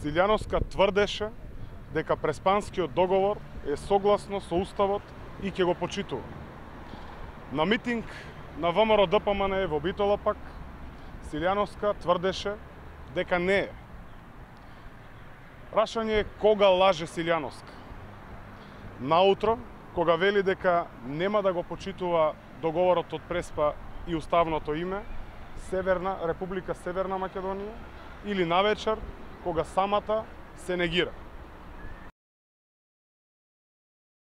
Силјановска тврдеше дека Преспанскиот договор е согласно со Уставот и ќе го почитува. На митинг на ВМРО ДПМН во Битола пак, Силјановска тврдеше дека не е. Прашање е кога лаже Силјановска. Наутро, кога вели дека нема да го почитува договорот од Преспа и уставното име, Северна Република Северна Македонија, или навечер, кога самата се негира.